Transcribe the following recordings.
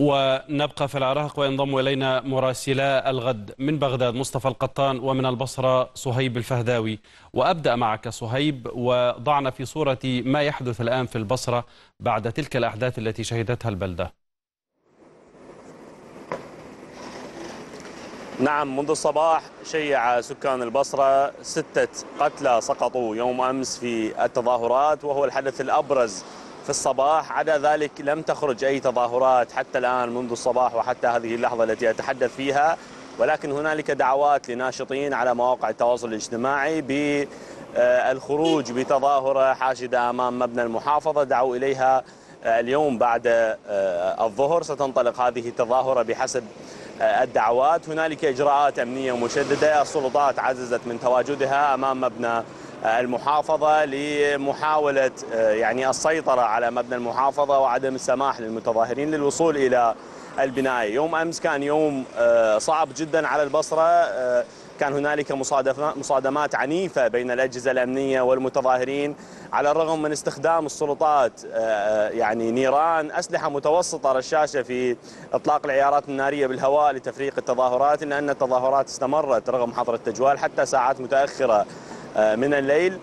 ونبقى في العراق وينضم إلينا مراسلا الغد من بغداد مصطفى القطان ومن البصرة صهيب الفهداوي. وأبدأ معك صهيب وضعنا في صورة ما يحدث الآن في البصرة بعد تلك الأحداث التي شهدتها البلدة. نعم منذ الصباح شيع سكان البصرة ستة قتلى سقطوا يوم أمس في التظاهرات وهو الحدث الأبرز في الصباح. عدا ذلك لم تخرج أي تظاهرات حتى الآن منذ الصباح وحتى هذه اللحظة التي أتحدث فيها. ولكن هنالك دعوات لناشطين على مواقع التواصل الاجتماعي بالخروج بتظاهرة حاشدة أمام مبنى المحافظة. دعوا إليها اليوم بعد الظهر. ستنطلق هذه التظاهرة بحسب الدعوات. هنالك إجراءات أمنية مشددة. السلطات عززت من تواجدها أمام مبنى المحافظة لمحاولة يعني السيطرة على مبنى المحافظة وعدم السماح للمتظاهرين للوصول إلى البناية يوم أمس كان يوم صعب جدا على البصرة. كان هنالك مصادمات عنيفة بين الأجهزة الأمنية والمتظاهرين. على الرغم من استخدام السلطات يعني نيران أسلحة متوسطة رشاشة في إطلاق العيارات النارية بالهواء لتفريق التظاهرات إلا أن التظاهرات استمرت رغم حظر التجوال حتى ساعات متأخرة. من الليل.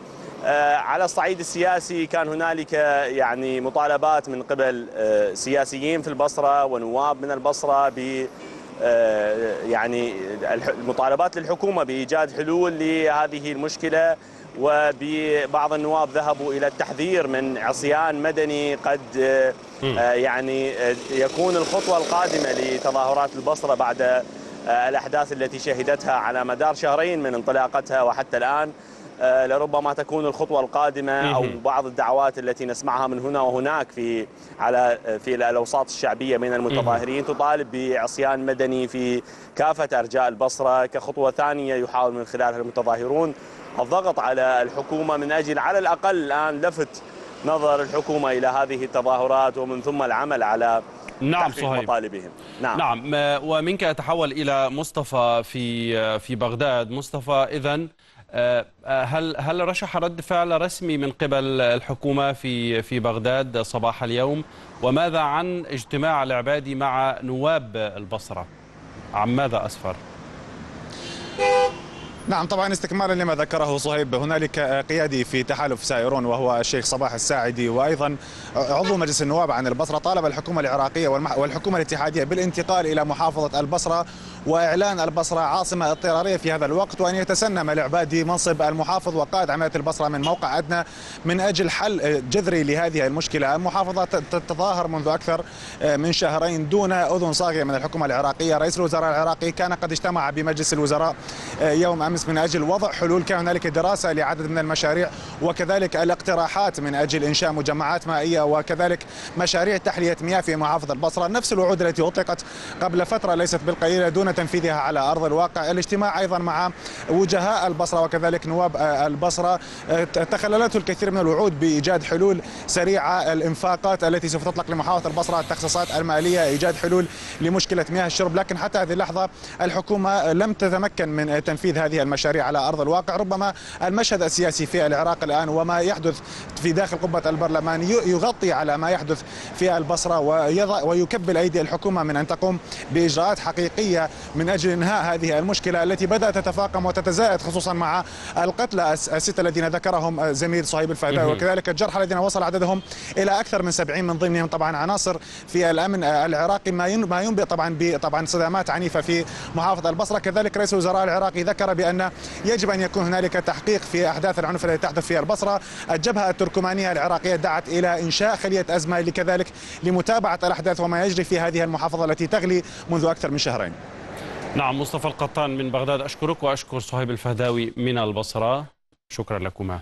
على الصعيد السياسي كان هنالك يعني مطالبات من قبل سياسيين في البصرة ونواب من البصرة ب يعني المطالبات للحكومة بإيجاد حلول لهذه المشكلة وبعض النواب ذهبوا إلى التحذير من عصيان مدني قد يعني يكون الخطوة القادمة لتظاهرات البصرة بعد الأحداث التي شهدتها على مدار شهرين من انطلاقتها وحتى الآن. لربما تكون الخطوة القادمة أو بعض الدعوات التي نسمعها من هنا وهناك في على في الأوساط الشعبية من المتظاهرين. تطالب بعصيان مدني في كافة أرجاء البصرة كخطوة ثانية يحاول من خلالها المتظاهرون الضغط على الحكومة من أجل على الأقل الآن لفت نظر الحكومة إلى هذه التظاهرات ومن ثم العمل على نعم صهيب. مطالبهم. نعم. نعم ومنك أتحول إلى مصطفى في في بغداد. مصطفى إذا هل هل رشح رد فعل رسمي من قبل الحكومة في في بغداد صباح اليوم؟ وماذا عن اجتماع العبادي مع نواب البصرة؟ عن ماذا أسفر؟ نعم طبعا استكمالا لما ذكره صهيب هنالك قيادي في تحالف سائرون وهو الشيخ صباح الساعدي. وأيضا عضو مجلس النواب عن البصرة طالب الحكومة العراقية والحكومة الاتحادية بالانتقال إلى محافظة البصرة. وإعلان البصرة عاصمة اضطراريه في هذا الوقت وأن يتسنم العبادي منصب المحافظ وقائد عملية البصرة من موقع أدنى من أجل حل جذري لهذه المشكلة، المحافظة تتظاهر منذ أكثر من شهرين دون أذن صاغية من الحكومة العراقية، رئيس الوزراء العراقي كان قد اجتمع بمجلس الوزراء يوم أمس من أجل وضع حلول، كان هنالك دراسة لعدد من المشاريع وكذلك الاقتراحات من أجل إنشاء مجمعات مائية وكذلك مشاريع تحلية مياه في محافظة البصرة، نفس الوعود التي أطلقت قبل فترة ليست بالقليلة دون تنفيذها على أرض الواقع، الاجتماع أيضا مع وجهاء البصرة وكذلك نواب البصرة. تخللته الكثير من الوعود بإيجاد حلول سريعة، الإنفاقات التي سوف تطلق لمحافظه البصرة، التخصيصات المالية، إيجاد حلول لمشكلة مياه الشرب، لكن حتى هذه اللحظة الحكومة لم تتمكن من تنفيذ هذه المشاريع على أرض الواقع، ربما المشهد السياسي في العراق الآن وما يحدث في داخل قبة البرلمان يغطي على ما يحدث في البصرة ويكبل ايدي الحكومة من أن تقوم بإجراءات حقيقية من أجل إنهاء هذه المشكلة التي بدأت تتفاقم وتتزايد خصوصا مع القتلى الستة الذين ذكرهم زميل صهيب الفهداوي وكذلك الجرحى الذين وصل عددهم إلى أكثر من 70 من ضمنهم طبعا عناصر في الأمن العراقي ما ما ينبئ طبعا بطبعا صدامات عنيفة في محافظه البصرة. كذلك رئيس الوزراء العراقي ذكر بأن يجب أن يكون هنالك تحقيق في أحداث العنف التي تحدث في البصرة. الجبهة التركمانية العراقية دعت إلى إنشاء خلية أزمة لكذلك لمتابعة الأحداث وما يجري في هذه المحافظة التي تغلي منذ أكثر من شهرين. نعم مصطفى القطان من بغداد أشكرك وأشكر صهيب الفهداوي من البصرة. شكرا لكما.